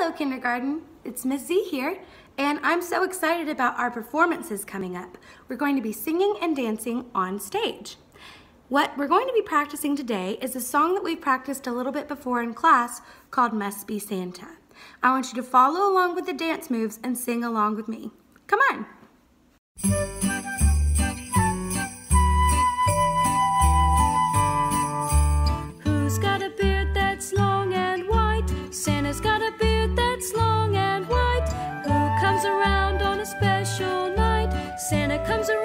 Hello, kindergarten. It's Miss Z here, and I'm so excited about our performances coming up. We're going to be singing and dancing on stage. What we're going to be practicing today is a song that we've practiced a little bit before in class called Must Be Santa. I want you to follow along with the dance moves and sing along with me. Come on. comes around.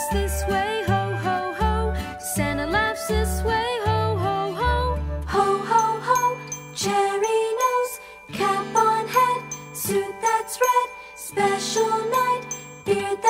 laughs this way, ho, ho, ho. Santa laughs this way, ho, ho, ho. Ho, ho, ho. Cherry nose, cap on head, suit that's red, special night, beard that's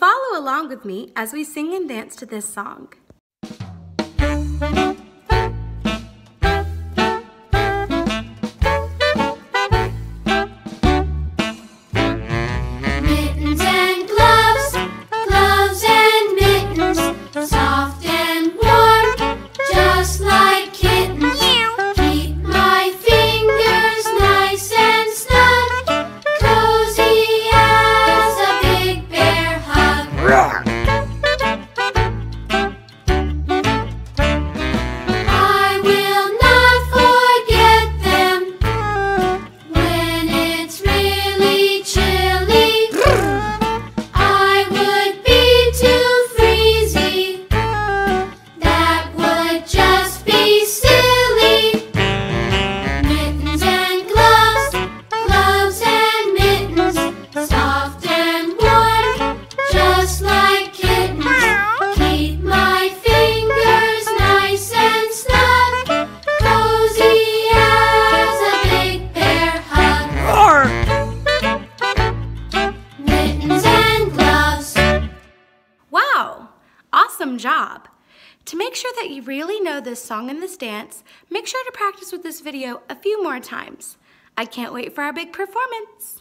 Follow along with me as we sing and dance to this song. Job! To make sure that you really know this song and this dance, make sure to practice with this video a few more times. I can't wait for our big performance.